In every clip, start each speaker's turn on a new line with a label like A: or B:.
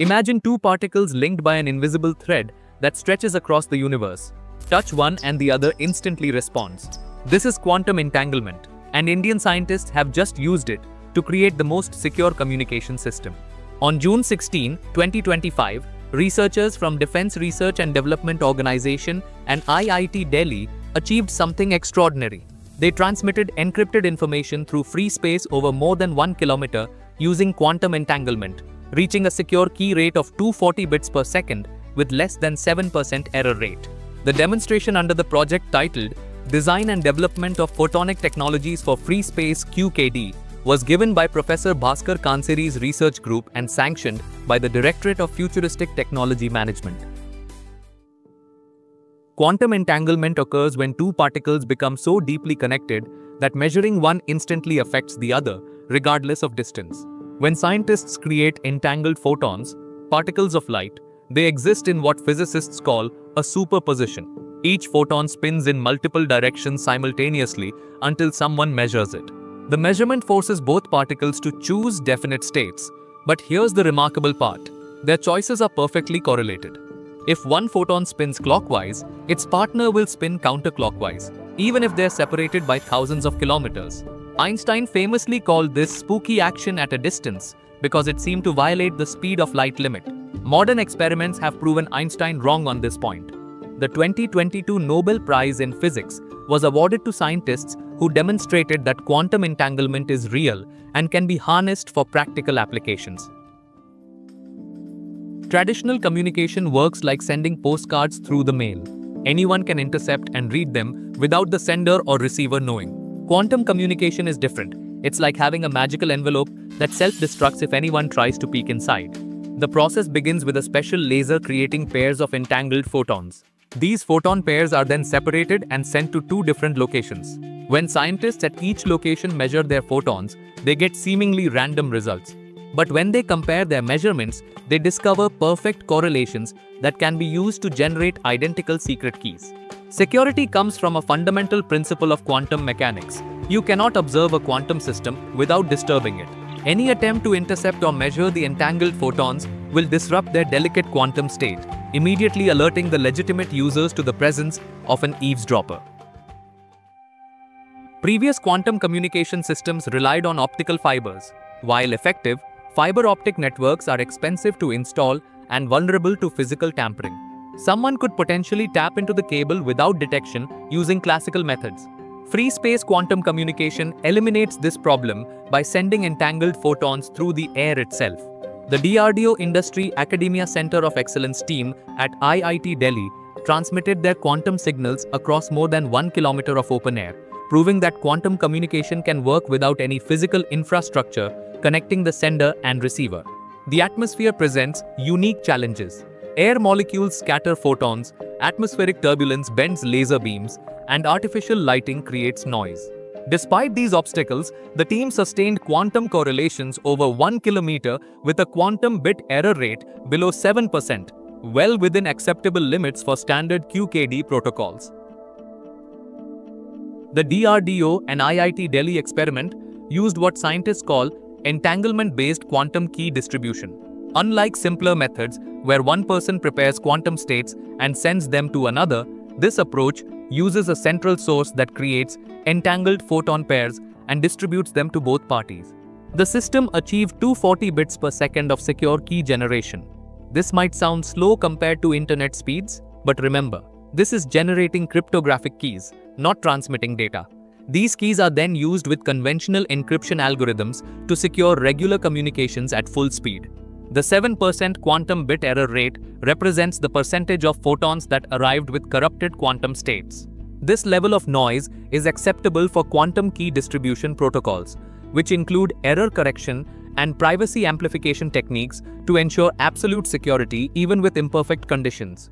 A: Imagine two particles linked by an invisible thread that stretches across the universe. Touch one and the other instantly responds. This is quantum entanglement, and Indian scientists have just used it to create the most secure communication system. On June 16, 2025, researchers from Defense Research and Development Organization and IIT Delhi achieved something extraordinary. They transmitted encrypted information through free space over more than 1 kilometer using quantum entanglement, reaching a secure key rate of 240 bits per second with less than 7% error rate. The demonstration under the project titled Design and Development of Photonic Technologies for Free Space QKD was given by Professor Bhaskar Kanseri's research group and sanctioned by the Directorate of Futuristic Technology Management. Quantum entanglement occurs when two particles become so deeply connected that measuring one instantly affects the other, regardless of distance. When scientists create entangled photons, particles of light, they exist in what physicists call a superposition. Each photon spins in multiple directions simultaneously until someone measures it. The measurement forces both particles to choose definite states. But here's the remarkable part. Their choices are perfectly correlated. If one photon spins clockwise, its partner will spin counterclockwise, even if they're separated by thousands of kilometers. Einstein famously called this spooky action at a distance because it seemed to violate the speed of light limit. Modern experiments have proven Einstein wrong on this point. The 2022 Nobel Prize in Physics was awarded to scientists who demonstrated that quantum entanglement is real and can be harnessed for practical applications. Traditional communication works like sending postcards through the mail. Anyone can intercept and read them without the sender or receiver knowing. Quantum communication is different. It's like having a magical envelope that self-destructs if anyone tries to peek inside. The process begins with a special laser creating pairs of entangled photons. These photon pairs are then separated and sent to two different locations. When scientists at each location measure their photons, they get seemingly random results. But when they compare their measurements, they discover perfect correlations that can be used to generate identical secret keys. Security comes from a fundamental principle of quantum mechanics. You cannot observe a quantum system without disturbing it. Any attempt to intercept or measure the entangled photons will disrupt their delicate quantum state, immediately alerting the legitimate users to the presence of an eavesdropper. Previous quantum communication systems relied on optical fibers. While effective, Fiber optic networks are expensive to install and vulnerable to physical tampering. Someone could potentially tap into the cable without detection using classical methods. Free space quantum communication eliminates this problem by sending entangled photons through the air itself. The DRDO Industry Academia Center of Excellence team at IIT Delhi transmitted their quantum signals across more than one kilometer of open air, proving that quantum communication can work without any physical infrastructure connecting the sender and receiver. The atmosphere presents unique challenges. Air molecules scatter photons, atmospheric turbulence bends laser beams, and artificial lighting creates noise. Despite these obstacles, the team sustained quantum correlations over 1 kilometer with a quantum bit error rate below 7%, well within acceptable limits for standard QKD protocols. The DRDO and IIT Delhi experiment used what scientists call entanglement-based quantum key distribution. Unlike simpler methods, where one person prepares quantum states and sends them to another, this approach uses a central source that creates entangled photon pairs and distributes them to both parties. The system achieved 240 bits per second of secure key generation. This might sound slow compared to internet speeds, but remember, this is generating cryptographic keys, not transmitting data. These keys are then used with conventional encryption algorithms to secure regular communications at full speed. The 7% quantum bit error rate represents the percentage of photons that arrived with corrupted quantum states. This level of noise is acceptable for quantum key distribution protocols, which include error correction and privacy amplification techniques to ensure absolute security even with imperfect conditions.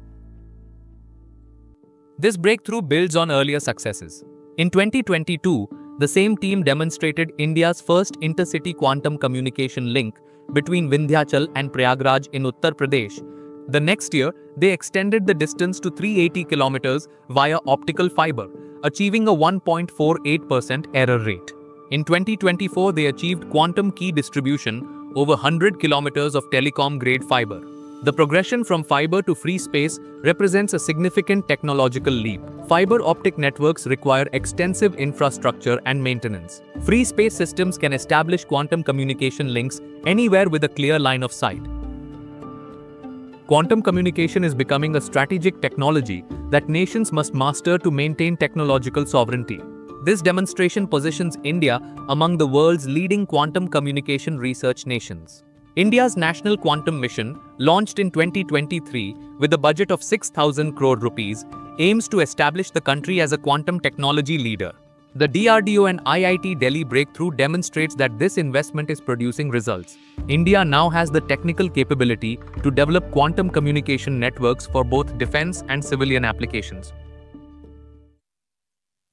A: This breakthrough builds on earlier successes. In 2022, the same team demonstrated India's first intercity quantum communication link between Vindhyachal and Prayagraj in Uttar Pradesh. The next year, they extended the distance to 380 kilometers via optical fiber, achieving a 1.48% error rate. In 2024, they achieved quantum key distribution over 100 kilometers of telecom-grade fiber. The progression from fiber to free space represents a significant technological leap. Fiber optic networks require extensive infrastructure and maintenance. Free space systems can establish quantum communication links anywhere with a clear line of sight. Quantum communication is becoming a strategic technology that nations must master to maintain technological sovereignty. This demonstration positions India among the world's leading quantum communication research nations. India's National Quantum Mission, launched in 2023 with a budget of 6,000 crore rupees, aims to establish the country as a quantum technology leader. The DRDO and IIT Delhi breakthrough demonstrates that this investment is producing results. India now has the technical capability to develop quantum communication networks for both defense and civilian applications.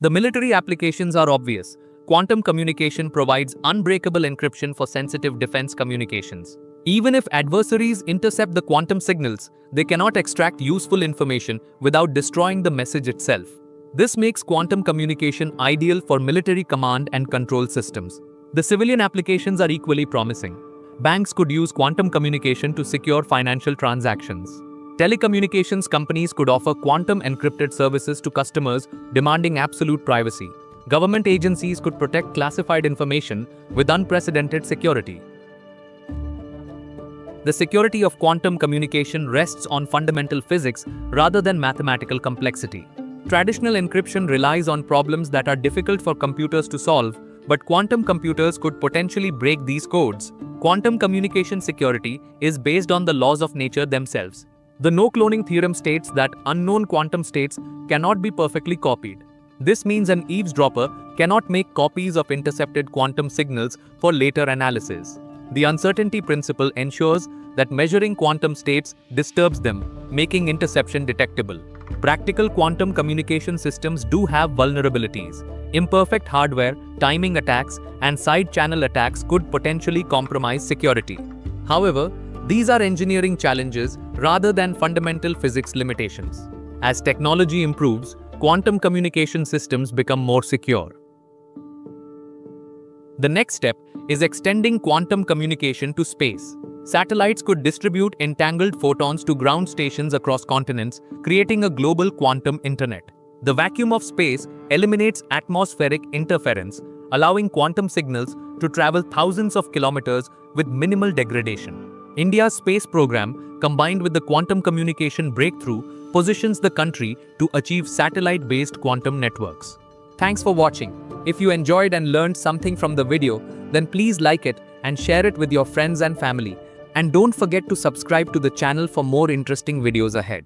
A: The military applications are obvious quantum communication provides unbreakable encryption for sensitive defense communications. Even if adversaries intercept the quantum signals, they cannot extract useful information without destroying the message itself. This makes quantum communication ideal for military command and control systems. The civilian applications are equally promising. Banks could use quantum communication to secure financial transactions. Telecommunications companies could offer quantum encrypted services to customers demanding absolute privacy government agencies could protect classified information with unprecedented security. The security of quantum communication rests on fundamental physics rather than mathematical complexity. Traditional encryption relies on problems that are difficult for computers to solve, but quantum computers could potentially break these codes. Quantum communication security is based on the laws of nature themselves. The no cloning theorem states that unknown quantum states cannot be perfectly copied. This means an eavesdropper cannot make copies of intercepted quantum signals for later analysis. The uncertainty principle ensures that measuring quantum states disturbs them, making interception detectable. Practical quantum communication systems do have vulnerabilities. Imperfect hardware, timing attacks, and side channel attacks could potentially compromise security. However, these are engineering challenges rather than fundamental physics limitations. As technology improves, quantum communication systems become more secure. The next step is extending quantum communication to space. Satellites could distribute entangled photons to ground stations across continents, creating a global quantum internet. The vacuum of space eliminates atmospheric interference, allowing quantum signals to travel thousands of kilometers with minimal degradation. India's space program, combined with the quantum communication breakthrough, positions the country to achieve satellite-based quantum networks. Thanks for watching. If you enjoyed and learned something from the video, then please like it and share it with your friends and family. And don't forget to subscribe to the channel for more interesting videos ahead.